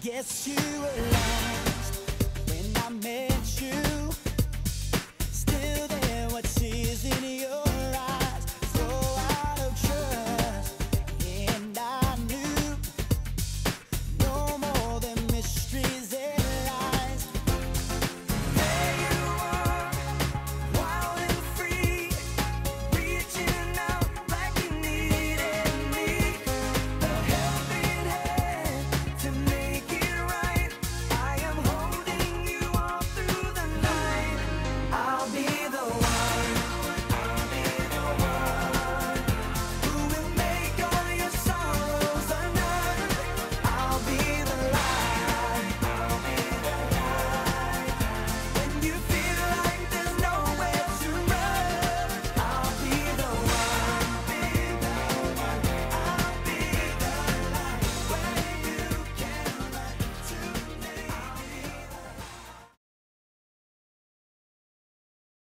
guess you were lost when I met.